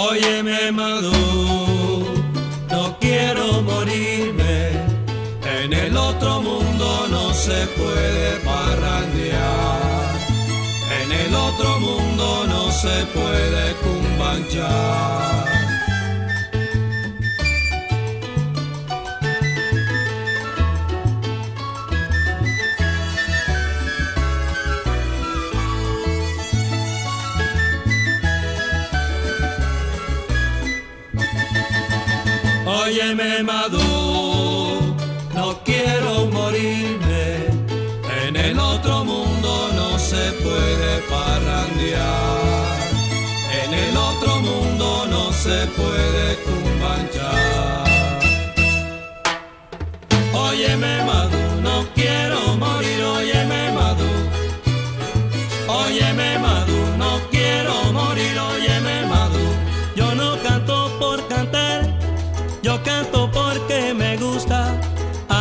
Óyeme Madu, no quiero morirme. En el otro mundo no se puede parrandear. En el otro mundo no se puede cumbanchar. Óyeme Madu, no quiero morirme. En el otro mundo no se puede parrandear. En el otro mundo no se puede cumbanchar.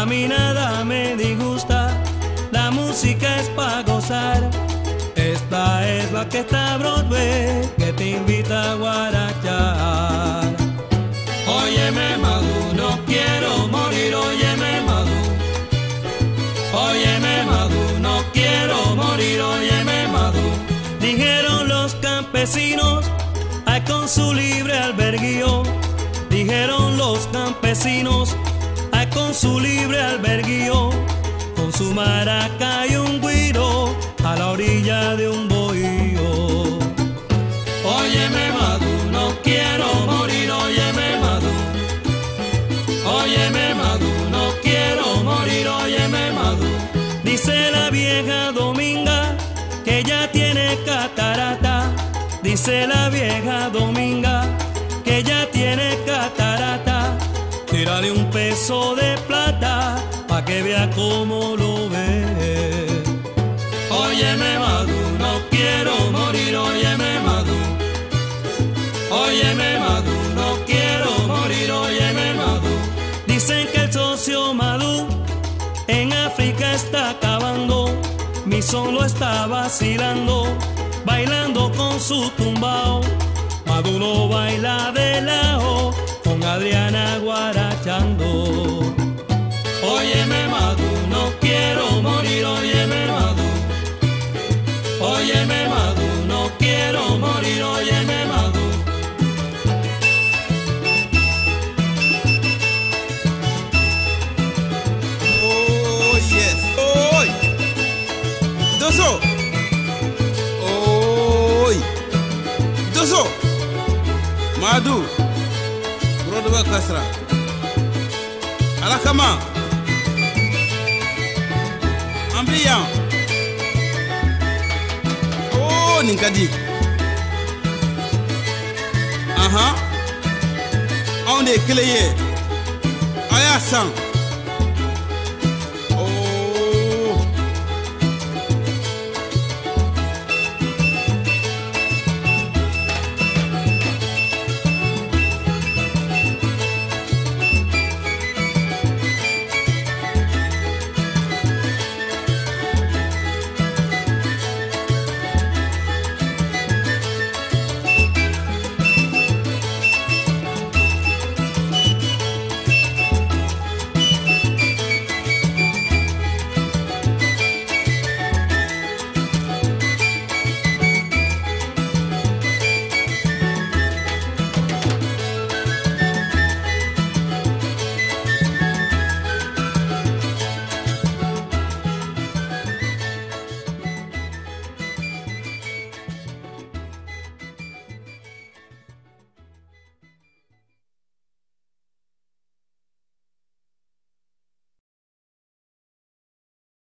Mí nada me disgusta, la música es para gozar. Esta es la que está Broadway, que te invita a guarachar. Óyeme Madu, no quiero morir, óyeme Madu. Óyeme Madu, no quiero morir, óyeme Madu. Dijeron los campesinos, ay con su libre alberguío dijeron los campesinos, su libre alberguío, con su maraca y un guiro a la orilla de un bohío. Óyeme Madu, no quiero morir, óyeme Madu. Óyeme Madu, no quiero morir, óyeme Madu. Dice la vieja Dominga que ya tiene catarata. Dice la vieja Dominga Tírale un peso de plata pa' que vea cómo lo ve. Óyeme Madu, no quiero morir, óyeme Madu. Óyeme Madu, no quiero morir, óyeme Madu. Dicen que el socio Madu en África está acabando. Mi solo está vacilando, bailando con su tumbao. Maduro baila de lado con Adriana guarachando. Óyeme Madu, no quiero morir, óyeme Madu. Óyeme Madu, no quiero morir, óyeme Madu. Oh yes. Doso. Oi. Doso. Madu. Broadway Orchestra. alakama. An bɛ yan oo oh, nin ka di anhan anw de ye kelen ye a y'a san.